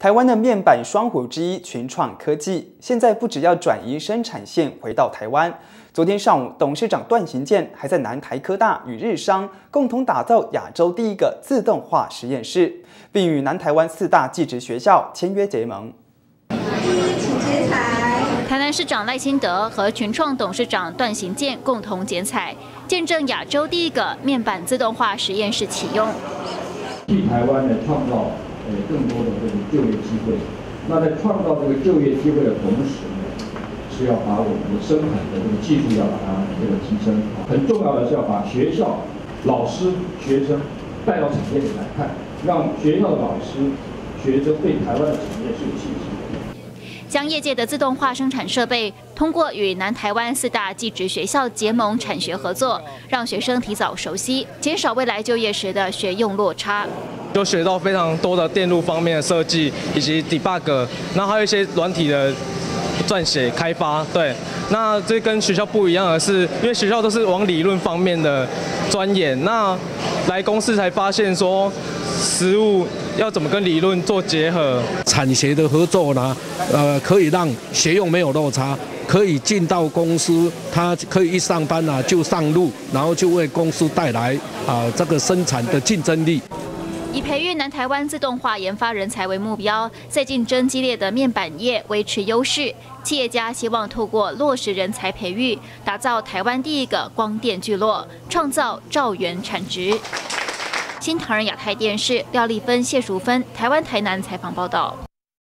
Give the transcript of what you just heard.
台湾的面板双虎之一群创科技，现在不只要转移生产线回到台湾。昨天上午，董事长段行健还在南台科大与日商共同打造亚洲第一个自动化实验室，并与南台湾四大技职学校签约结盟。请接彩。台南市长赖清德和群创董事长段行健共同剪彩，见证亚洲第一个面板自动化实验室启用。替台湾的创造。呃，更多的这个就业机会。那在创造这个就业机会的同时呢，是要把我们的生产的这个技术要把它这个提升。很重要的是要把学校、老师、学生带到产业里来看，让学校的老师、学生对台湾的产业是有信心。将业界的自动化生产设备通过与南台湾四大技职学校结盟产学合作，让学生提早熟悉，减少未来就业时的学用落差。就学到非常多的电路方面的设计，以及 debug，那还有一些软体的撰写开发。对，那这跟学校不一样的是，因为学校都是往理论方面的钻研，那来公司才发现说，实物要怎么跟理论做结合，产学的合作呢？呃，可以让学用没有落差，可以进到公司，他可以一上班啊就上路，然后就为公司带来啊这个生产的竞争力。以培育南台湾自动化研发人才为目标，在竞争激烈的面板业维持优势。企业家希望透过落实人才培育，打造台湾第一个光电聚落，创造兆元产值。新唐人亚太电视廖丽芬、谢淑芬，台湾台南采访报道。